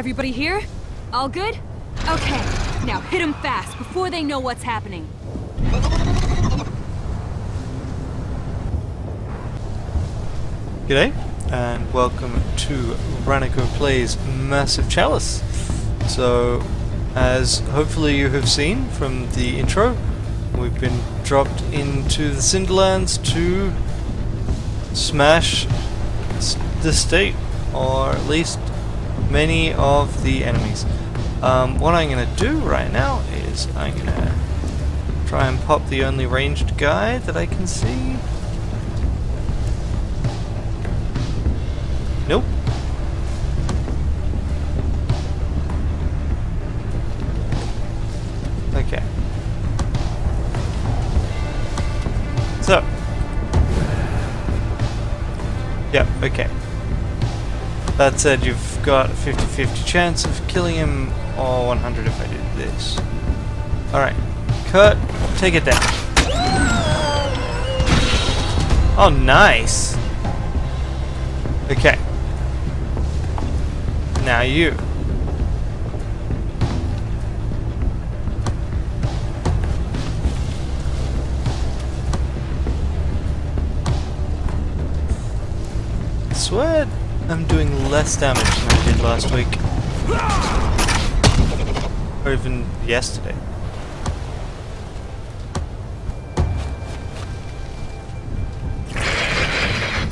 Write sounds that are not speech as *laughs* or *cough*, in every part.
Everybody here? All good? Okay, now hit them fast before they know what's happening. G'day, and welcome to Ranneko Plays Massive Chalice. So, as hopefully you have seen from the intro, we've been dropped into the Cinderlands to smash the state, or at least many of the enemies. Um, what I'm going to do right now is I'm going to try and pop the only ranged guy that I can see. Nope. Okay. So. Yep, okay. That said, you've got a 50-50 chance of killing him, or 100 if I did this. Alright. Cut. Take it down. Oh, nice. Okay. Now you. I swear I'm doing less damage than I did last week. Or even yesterday.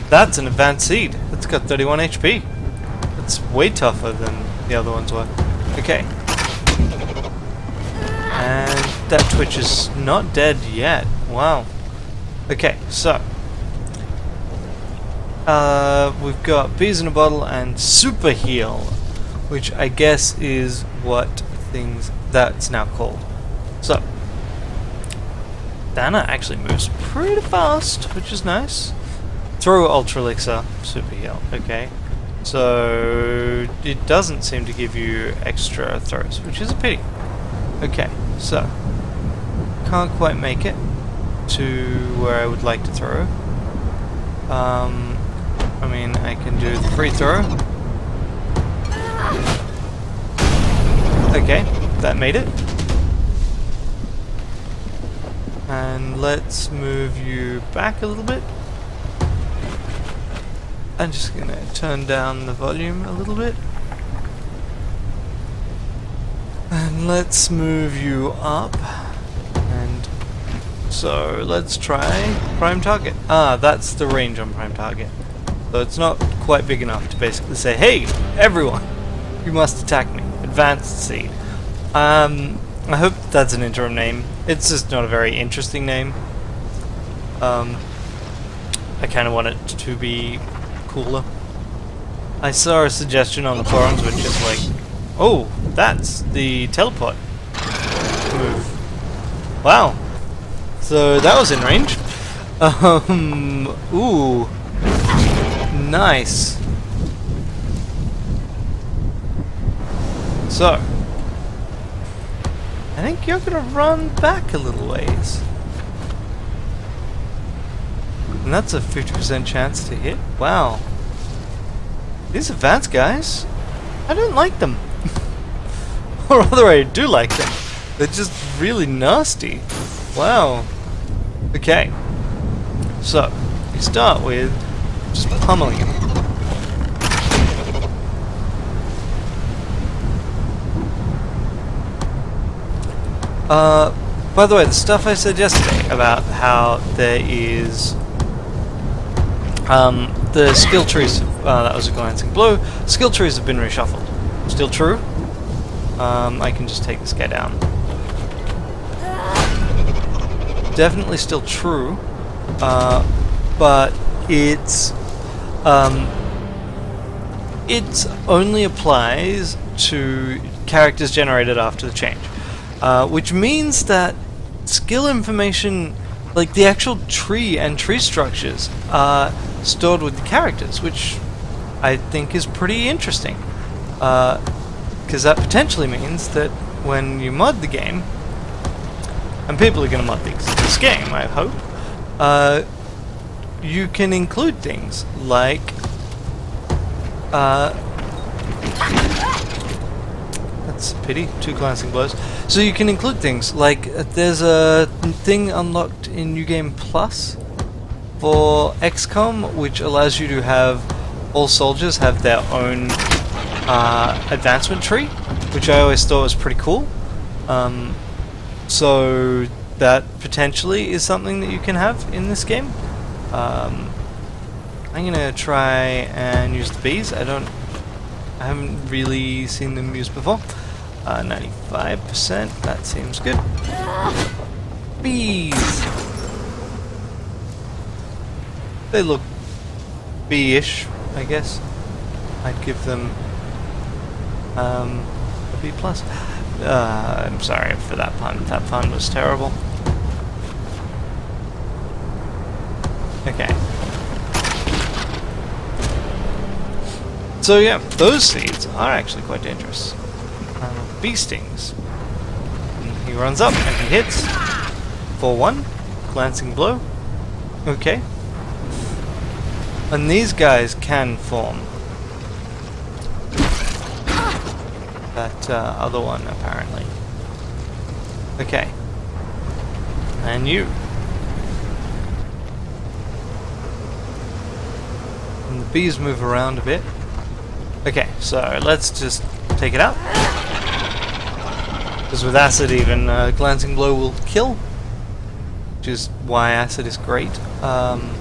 That's an advanced seed. It's got 31 HP. It's way tougher than the other ones were. Okay. And that Twitch is not dead yet. Wow. Okay, so. Uh, we've got Bees in a Bottle and Super Heal, which I guess is what things that's now called. So. Dana actually moves pretty fast, which is nice. Throw Ultra Elixir, Super Heal, okay. So, it doesn't seem to give you extra throws, which is a pity. Okay, so, can't quite make it to where I would like to throw. Um, I mean, I can do the free throw. Okay, that made it. And let's move you back a little bit. I'm just gonna turn down the volume a little bit. And let's move you up. And so let's try prime target. Ah, that's the range on prime target. So it's not quite big enough to basically say, hey, everyone, *laughs* you must attack me. Advanced seed. Um, I hope that's an interim name. It's just not a very interesting name. Um, I kind of want it to be cooler. I saw a suggestion on the forums which is like, oh, that's the teleport move. Wow. So that was in range. *laughs* Um, ooh. Nice. So, I think you're gonna run back a little ways. And that's a 50% chance to hit. Wow. These advanced guys, I don't like them. *laughs* or rather, I do like them. They're just really nasty. Wow. Okay. So, we start with just pummeling him. Uh, by the way, the stuff I said yesterday about how there is um, the skill trees, uh, that was a glancing blow, skill trees have been reshuffled. Still true? Um, I can just take this guy down. Definitely still true, uh, but it's um, it only applies to characters generated after the change. Uh, which means that skill information, like the actual tree and tree structures, are stored with the characters, which I think is pretty interesting. Because that potentially means that when you mod the game, and people are going to mod this game, I hope, uh, you can include things like uh, that's a pity. Two glancing blows. So you can include things like uh, there's a thing unlocked in New Game Plus for XCOM, which allows you to have all soldiers have their own uh, advancement tree, which I always thought was pretty cool. Um, so that potentially is something that you can have in this game. Um, I'm gonna try and use the bees. I don't, I haven't really seen them used before. 95%, that seems good. Bees! They look B-ish, I guess. I'd give them um, a B plus. Uh, I'm sorry for that pun. That pun was terrible. Okay. So yeah, those seeds are actually quite dangerous. Uh, bee stings. He runs up and he hits for one. Glancing blow. Okay. And these guys can form. That uh, other one, apparently. Okay. And you. And the bees move around a bit. Okay, so let's just take it out. Because with acid even, uh, glancing blow will kill. Which is why acid is great. Um,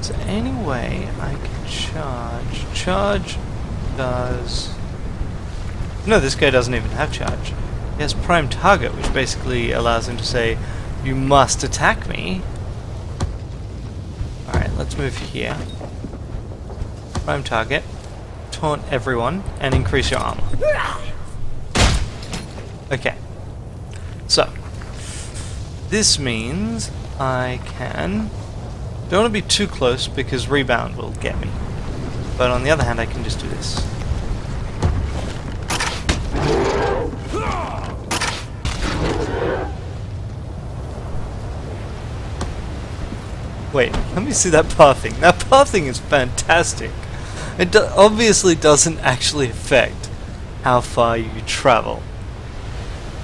is there any way I can charge? Charge does... No, this guy doesn't even have charge. He has prime target, which basically allows him to say, you must attack me. Alright, let's move here. Prime target. Taunt everyone, and increase your armor. Okay. So, this means I can don't want to be too close because rebound will get me. But on the other hand, I can just do this. Wait, let me see that pathing. That pathing is fantastic. It do obviously doesn't actually affect how far you travel.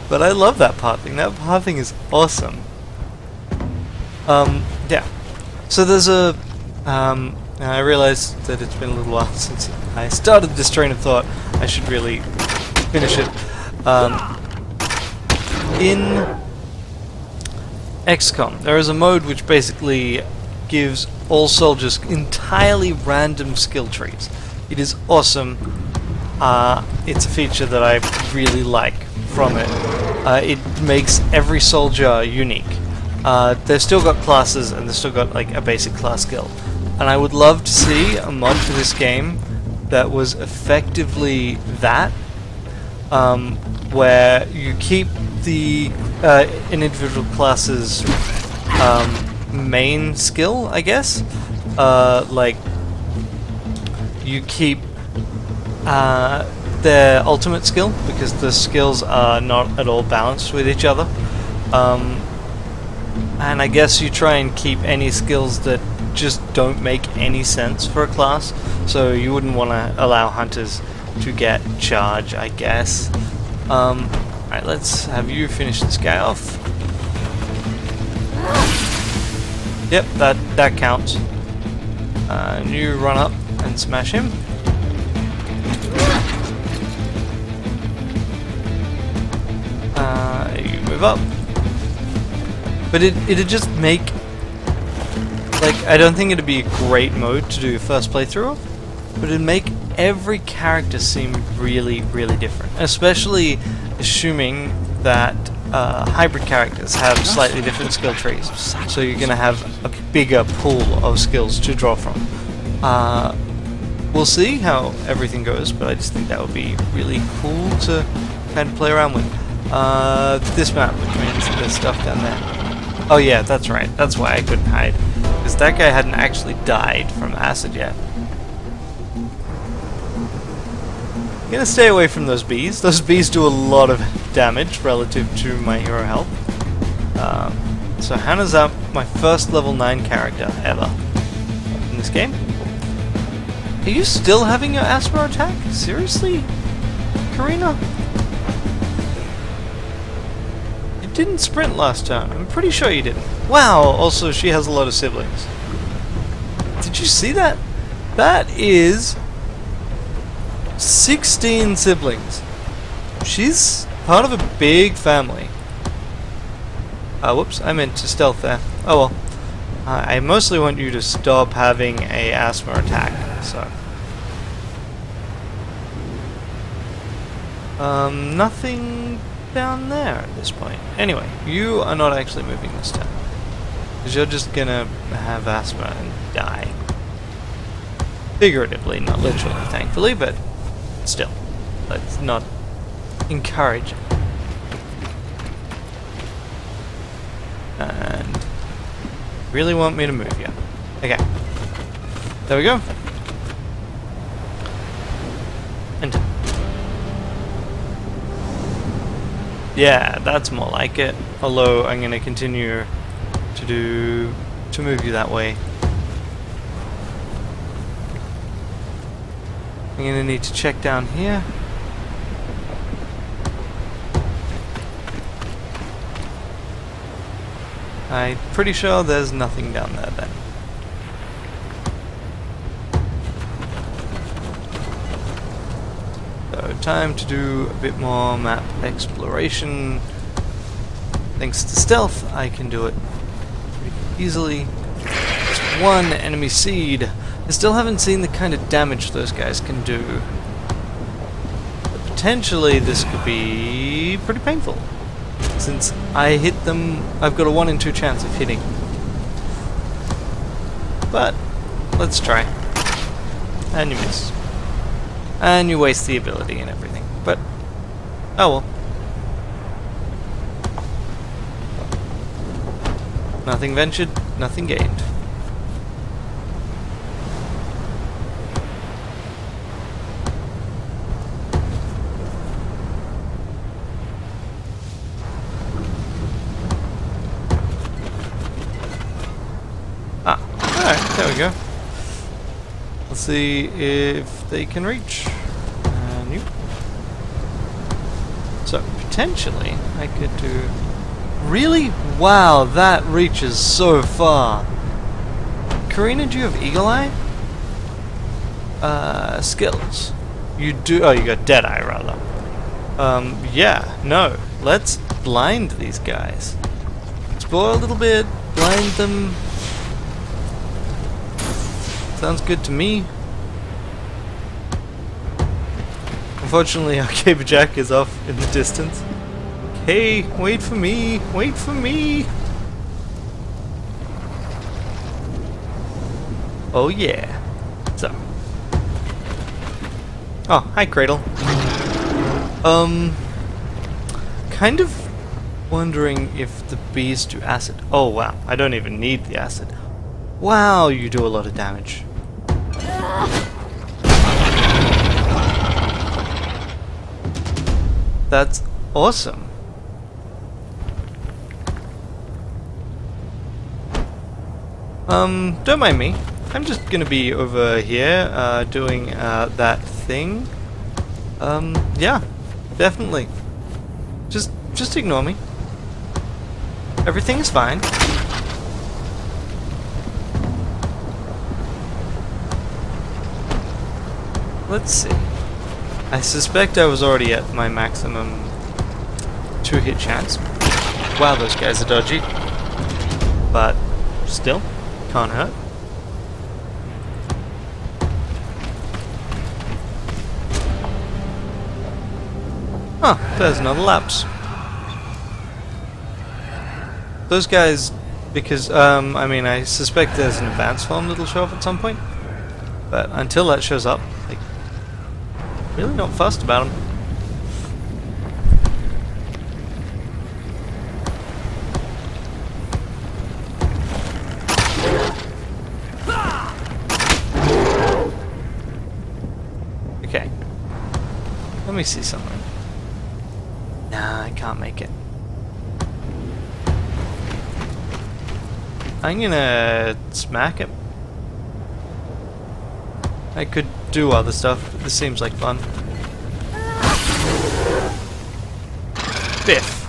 But I love that pathing. That pathing is awesome. Um, yeah. So there's a... Um, I realized that it's been a little while *laughs* since I started this train of thought. I should really finish it. Um, in XCOM, there is a mode which basically gives all soldiers entirely random skill trees. It is awesome. Uh, it's a feature that I really like from it. Uh, it makes every soldier unique. Uh, they've still got classes and they've still got like a basic class skill. And I would love to see a mod for this game that was effectively that, um, where you keep the uh, individual classes um, main skill, I guess. Uh, like you keep uh, their ultimate skill because the skills are not at all balanced with each other. Um, and I guess you try and keep any skills that just don't make any sense for a class. So you wouldn't want to allow hunters to get charge, I guess. Um, Alright, let's have you finish this guy off. Yep, that, that counts. Uh, you run up and smash him. Uh, you move up. But it, it'd just make... Like, I don't think it'd be a great mode to do first playthrough but it'd make every character seem really, really different. Especially assuming that uh, hybrid characters have slightly different skill trees. So you're going to have a bigger pool of skills to draw from. Uh, we'll see how everything goes, but I just think that would be really cool to kind of play around with. Uh, this map, which means there's stuff down there. Oh yeah, that's right. That's why I couldn't hide. Because that guy hadn't actually died from acid yet. I'm gonna stay away from those bees. Those bees do a lot of damage relative to my hero health. Um, so Hannah's up, my first level 9 character ever in this game. Are you still having your asthma attack? Seriously? Karina? You didn't sprint last turn. I'm pretty sure you didn't. Wow, also she has a lot of siblings. Did you see that? That is 16 siblings. She's part of a big family. Uh, whoops, I meant to stealth there. Oh well. Uh, I mostly want you to stop having a asthma attack, so. Um, nothing down there at this point. Anyway, you are not actually moving this time. Because you're just gonna have asthma and die. Figuratively, not literally, thankfully, but still. Let's not encouraging. And really want me to move you. Okay. There we go. Enter. Yeah, that's more like it. Although I'm going to continue to do to move you that way. I'm to need to check down here. I'm pretty sure there's nothing down there then. So time to do a bit more map exploration. Thanks to stealth, I can do it pretty easily. Just one enemy seed. I still haven't seen the kind of damage those guys can do. But potentially this could be pretty painful. Since I hit them, I've got a 1 in 2 chance of hitting. But, let's try. And you miss. And you waste the ability and everything. But, oh well. Nothing ventured, nothing gained. Ah, alright, there we go. Let's see if they can reach. And you. So, potentially, I could do... Really? Wow, that reaches so far. Karina, do you have Eagle Eye? Uh, skills. You do... Oh, you got Deadeye, rather. Um, yeah, no. Let's blind these guys. Explore a little bit, blind them. Sounds good to me. Unfortunately, *laughs* our caberjack is off in the distance. Hey, wait for me! Wait for me! Oh yeah. So. Oh, hi Cradle. Um, kind of wondering if the bees do acid. Oh wow, I don't even need the acid. Wow, you do a lot of damage. That's awesome. Um, don't mind me. I'm just gonna be over here, uh, doing, uh, that thing. Um, yeah, definitely. Just, just ignore me. Everything is fine. Let's see. I suspect I was already at my maximum two hit chance. Wow, those guys are dodgy. But still, can't hurt. Huh, there's another lapse. Those guys, because, um, I mean, I suspect there's an advanced form that'll show up at some point. But until that shows up, really not fussed about them. Okay. Let me see something. Nah, I can't make it. I'm gonna smack him. I could do other stuff, but this seems like fun. Biff.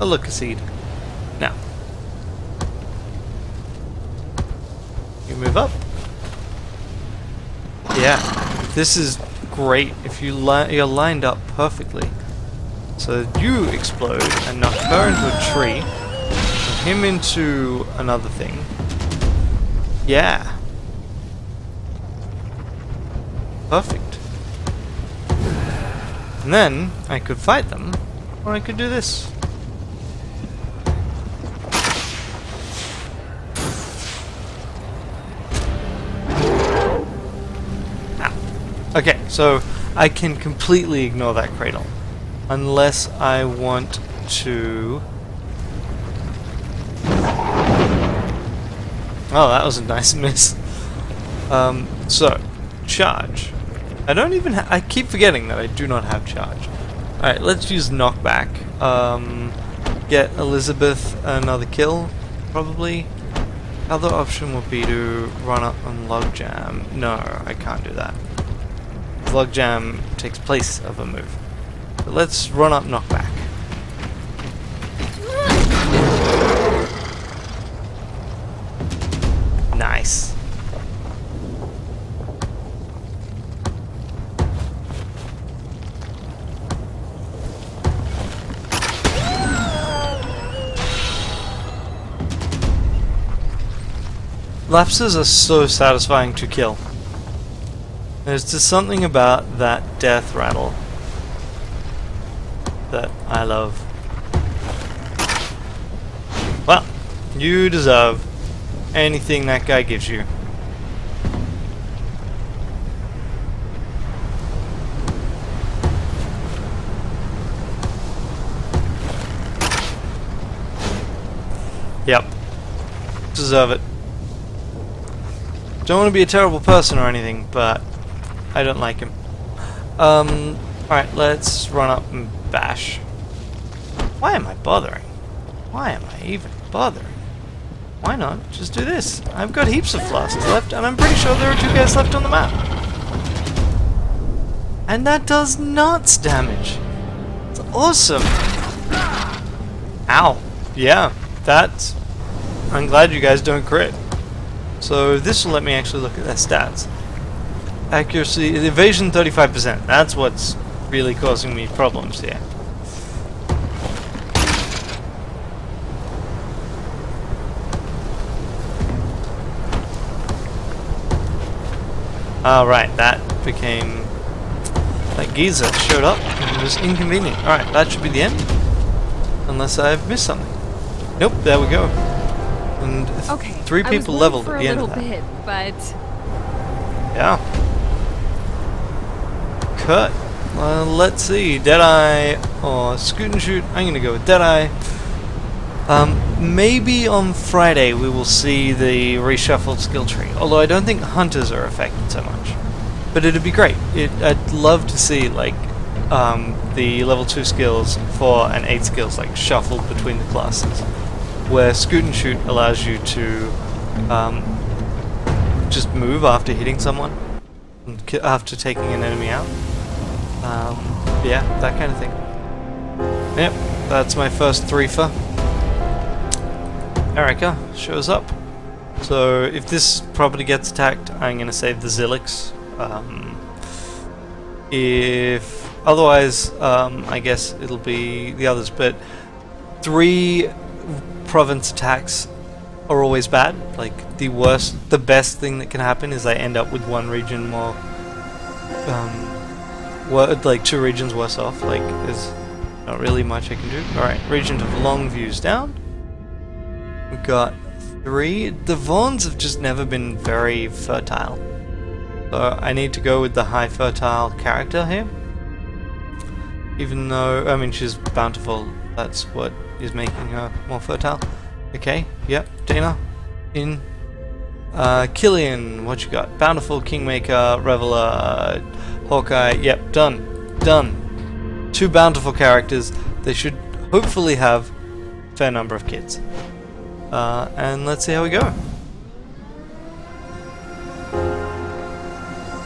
A look seed. Now. You move up. Yeah. This is great if you li you're lined up perfectly. So you explode and knock her into a tree, and him into another thing. Yeah. Perfect. And then I could fight them, or I could do this. Okay, so I can completely ignore that cradle. Unless I want to... Oh, that was a nice *laughs* miss. Um, so, charge. I don't even I keep forgetting that I do not have charge. Alright, let's use knockback. Um, get Elizabeth another kill, probably. Other option would be to run up on Logjam. No, I can't do that. Logjam takes place of a move. But let's run up knockback. Lapses are so satisfying to kill. There's just something about that death rattle that I love. Well, you deserve anything that guy gives you. Yep. Deserve it. Don't want to be a terrible person or anything, but I don't like him. Um, alright, let's run up and bash. Why am I bothering? Why am I even bothering? Why not just do this? I've got heaps of flasks left, and I'm pretty sure there are two guys left on the map. And that does nuts damage. It's awesome. Ow. Yeah, that's... I'm glad you guys don't crit. So this will let me actually look at their stats. Accuracy, evasion 35%. That's what's really causing me problems here. Alright, that became... That geezer showed up and was inconvenient. Alright, that should be the end. Unless I've missed something. Nope, there we go. And okay, three people leveled at the end of that. Bit, but... Yeah. Cut. Well, let's see. Deadeye or Scoot and Shoot. I'm going to go with Deadeye. Um, maybe on Friday we will see the reshuffled skill tree. Although I don't think hunters are affected so much. But it'd be great. It, I'd love to see like um, the level 2 skills 4 and 8 skills like shuffled between the classes. Where Scoot and Shoot allows you to um, just move after hitting someone. After taking an enemy out. Um, yeah, that kind of thing. Yep, that's my first threefer. Erica shows up. So if this property gets attacked, I'm going to save the Zilix. Um, if otherwise, um, I guess it'll be the others. But three province attacks are always bad. Like the worst, the best thing that can happen is I end up with one region more um, like two regions worse off, like there's not really much I can do. Alright, region of long views down. We've got three. The Vaughns have just never been very fertile. So I need to go with the high fertile character here. Even though, I mean, she's bountiful, that's what is making her more fertile. Okay, yep, Dana, in. Uh, Killian, what you got? Bountiful, Kingmaker, Reveler, Hawkeye, yep, done. Done. Two bountiful characters. They should hopefully have a fair number of kids. Uh, and let's see how we go.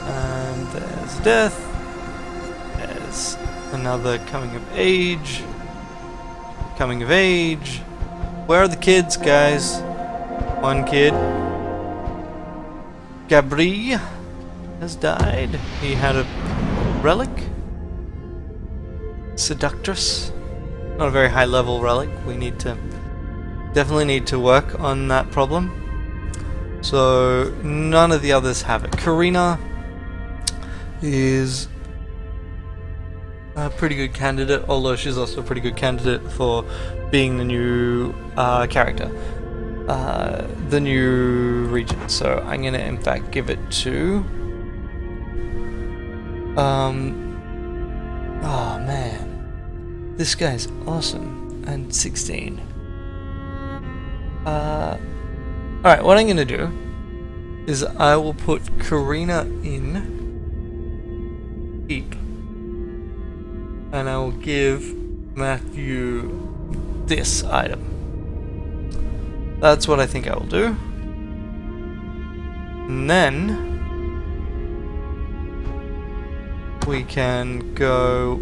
And there's death. There's another coming of age. Coming of age. Where are the kids, guys? One kid. Gabri has died. He had a relic. Seductress. Not a very high level relic. We need to definitely need to work on that problem. So none of the others have it. Karina is a pretty good candidate, although she's also a pretty good candidate for being the new uh, character, uh, the new region. So I'm gonna in fact give it to. Um. Oh man, this guy's awesome and 16. Uh. All right, what I'm gonna do is I will put Karina in keep and I will give Matthew this item. That's what I think I will do. And then we can go.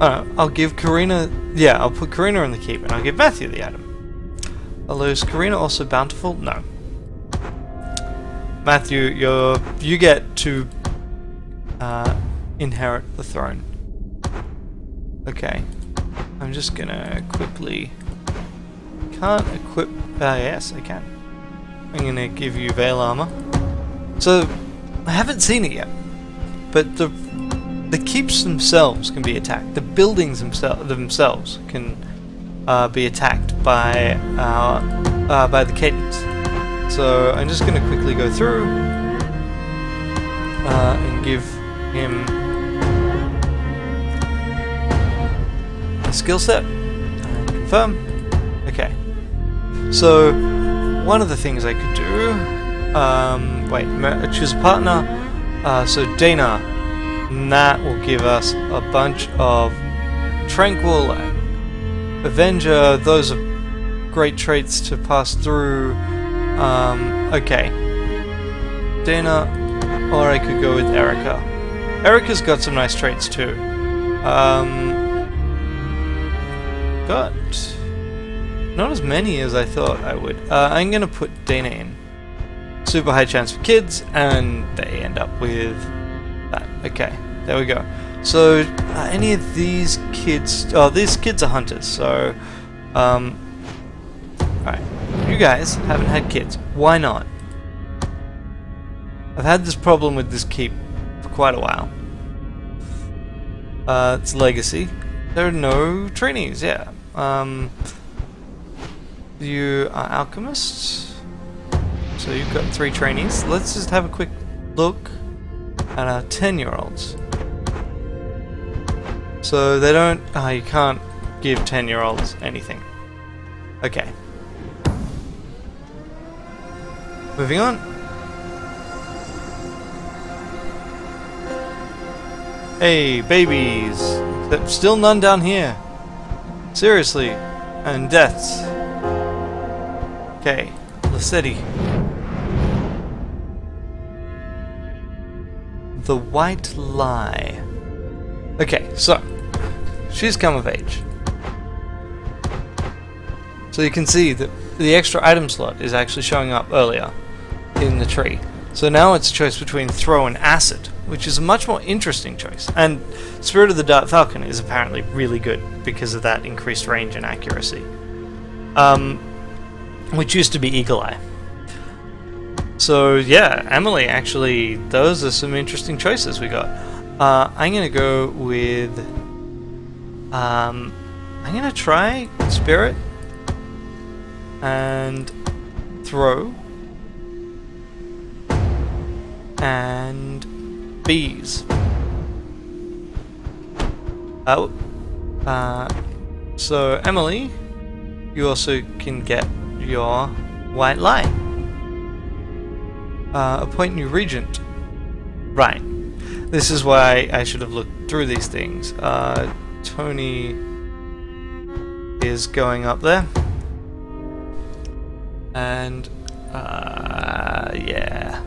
Oh, I'll give Karina. Yeah, I'll put Karina in the keep, and I'll give Matthew the item. Although is Karina also bountiful? No. Matthew, you're you get to uh, inherit the throne. Okay. I'm just gonna quickly... Can't equip... Uh, yes, I can. I'm gonna give you Veil Armor. So, I haven't seen it yet. But the the keeps themselves can be attacked. The buildings themselves themselves can uh, be attacked by uh, uh, by the cadence. So I'm just going to quickly go through uh, and give him skill set. Confirm. Okay. So, one of the things I could do... Um, wait, choose a partner. Uh, so Dana, that will give us a bunch of Tranquil Avenger. Those are great traits to pass through. Um, okay. Dana, or I could go with Erica. Erica's got some nice traits too. Um, got not as many as I thought I would. Uh, I'm gonna put Dana in. Super high chance for kids, and they end up with that. Okay, there we go. So, any of these kids... Oh, these kids are hunters, so... Um, Alright, you guys haven't had kids. Why not? I've had this problem with this keep for quite a while. Uh, it's legacy. There are no trainees, yeah. Um, you are alchemists. So you've got three trainees. Let's just have a quick look at our 10 year olds. So they don't. Oh, you can't give 10 year olds anything. Okay. Moving on. Hey, babies! Still none down here. Seriously. And deaths. Okay, the city. The White Lie. Okay, so, she's come of age. So you can see that the extra item slot is actually showing up earlier in the tree. So now it's a choice between throw and acid, which is a much more interesting choice. And Spirit of the Dark Falcon is apparently really good because of that increased range and accuracy. Um, which used to be Eagle Eye. So yeah, Emily, actually, those are some interesting choices we got. Uh, I'm gonna go with. Um, I'm gonna try Spirit and throw and bees. Oh. Uh, so, Emily, you also can get your white light. Uh, appoint new regent. Right. This is why I should have looked through these things. Uh, Tony is going up there. And, uh, yeah.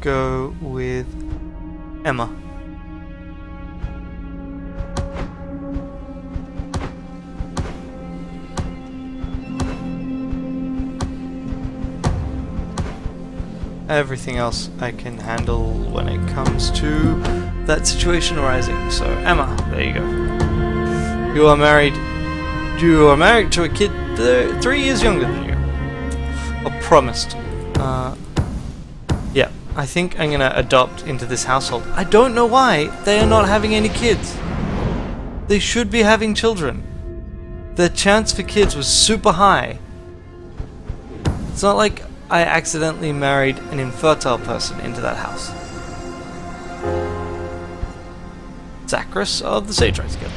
Go with Emma. Everything else I can handle when it comes to that situation arising. So, Emma, there you go. You are married. You are married to a kid th three years younger than you. Or promised. I think I'm gonna adopt into this household. I don't know why they are not having any kids. They should be having children. The chance for kids was super high. It's not like I accidentally married an infertile person into that house. Zachris of the Sage Rise Guild.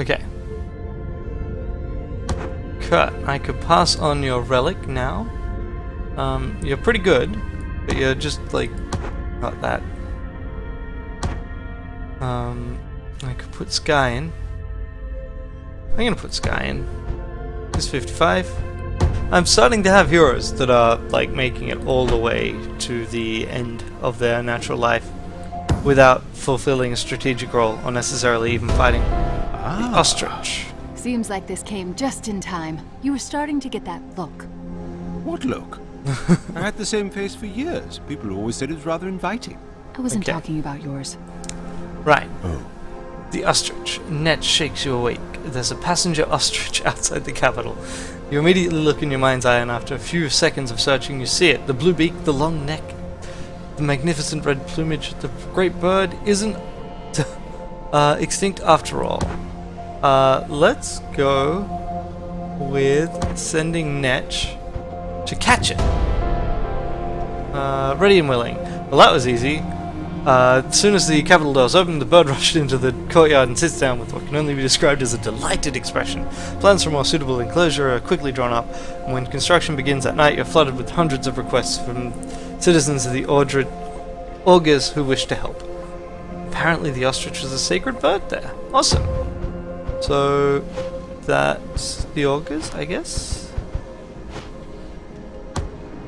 Okay. Kurt, I could pass on your relic now. Um, you're pretty good, but you're just like not that. Um, I could put Sky in. I'm gonna put Sky in is 55. I'm starting to have heroes that are like making it all the way to the end of their natural life without fulfilling a strategic role or necessarily even fighting. Ah. The ostrich. Seems like this came just in time. You were starting to get that look. What look? I had the same face for years. People always said it was rather inviting. I wasn't okay. talking about yours. Right. Oh. The ostrich. Net shakes you awake. There's a passenger *laughs* ostrich outside the capital. You immediately look in your mind's eye, and after a few seconds of searching, you see it. The blue beak, the long neck, the magnificent red plumage. The great bird isn't *laughs* uh, extinct after all. Uh, let's go with sending Netch to catch it. Uh, ready and willing. Well, that was easy. Uh, as soon as the capital doors open, the bird *laughs* rushed into the courtyard and sits down with what can only be described as a delighted expression. Plans for a more suitable enclosure are quickly drawn up, and when construction begins at night, you're flooded with hundreds of requests from citizens of the Augurs who wish to help. Apparently, the ostrich is a sacred bird there. Awesome. So, that's the Augurs, I guess?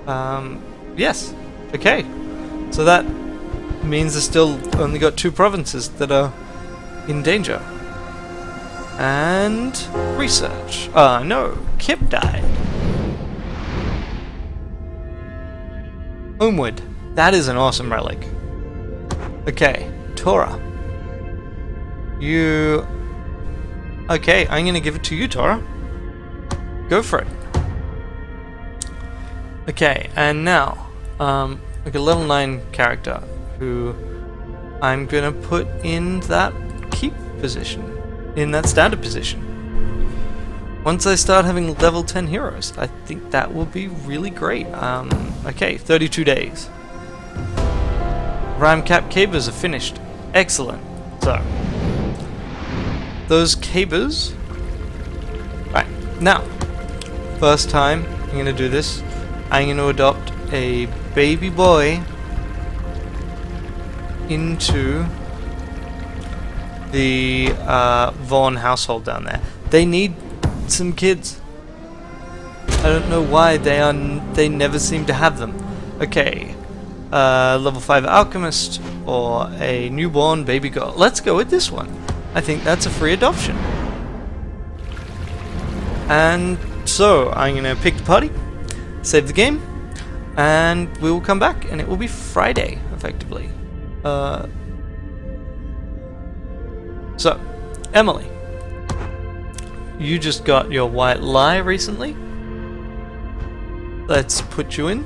Um, yes. Okay. So that means there's still only got two provinces that are in danger. And research. Ah, uh, no, Kip died. Homewood. That is an awesome relic. Okay, Tora. You... Okay, I'm gonna give it to you, Tora. Go for it. Okay, and now, um, like a level 9 character who I'm gonna put in that keep position, in that standard position. Once I start having level 10 heroes, I think that will be really great. Um, okay, 32 days. Ram cap cabers are finished. Excellent. So, those cabers. Right, now, first time I'm to do this, I'm going to adopt a baby boy into the uh, Vaughn household down there. They need some kids. I don't know why they are. they never seem to have them. Okay, uh, level five alchemist or a newborn baby girl. Let's go with this one. I think that's a free adoption. And so I'm gonna pick the party, save the game, and we will come back, and it will be Friday effectively. Uh, so, Emily, you just got your white lie recently. Let's put you in.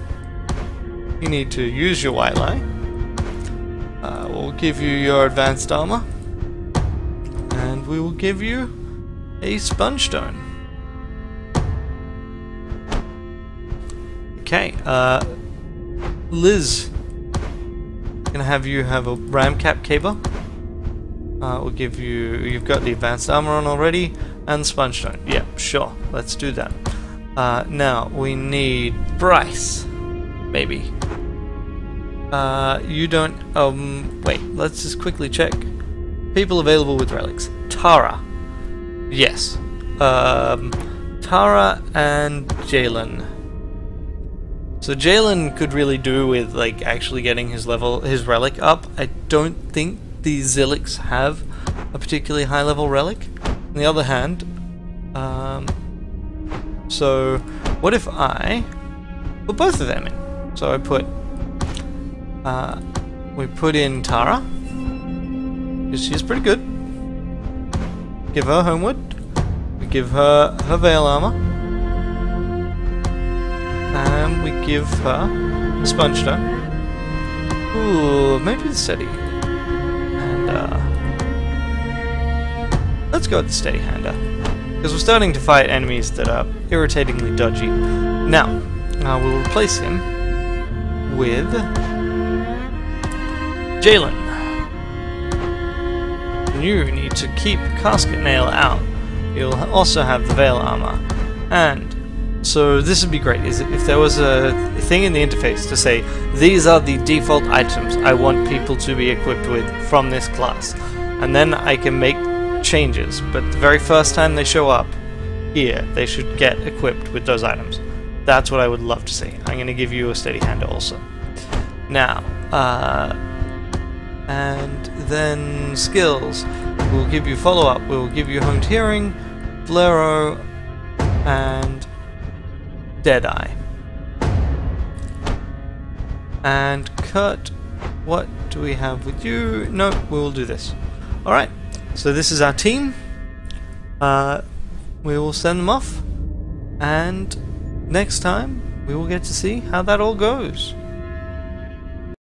You need to use your white lie. Uh, we'll give you your advanced armor. And we will give you a sponge stone. Okay, uh, Liz, gonna have you have a ram cap caber. Uh, we'll give you, you've got the advanced armor on already, and sponge stone. Yeah, sure, let's do that. Uh, now, we need Bryce, maybe. Uh, you don't, um, wait, let's just quickly check. People available with relics. Tara. Yes. Um, Tara and Jalen. So Jalen could really do with like actually getting his level, his relic up. I don't think the Zilix have a particularly high level relic. On the other hand, um, so what if I put both of them in? So I put, uh, we put in Tara, she's pretty good. Give her Homewood. We give her her Veil Armor. And we give her Sponge Stone. Ooh, maybe the Steady. And, uh... Let's go with the Steady Hander. Because we're starting to fight enemies that are irritatingly dodgy. Now, uh, we'll replace him with... Jalen. You need to keep Casket Nail out. You'll also have the Veil Armor. And so this would be great, is if there was a thing in the interface to say, these are the default items I want people to be equipped with from this class. And then I can make changes, but the very first time they show up here, they should get equipped with those items. That's what I would love to see. I'm going to give you a steady hand also. Now, uh, and then skills. We'll give you follow-up, we'll give you honed hearing, Flero, and Deadeye. And Kurt, What do we have with you? No, we'll do this. Alright, so this is our team. Uh, we will send them off. And next time, we will get to see how that all goes.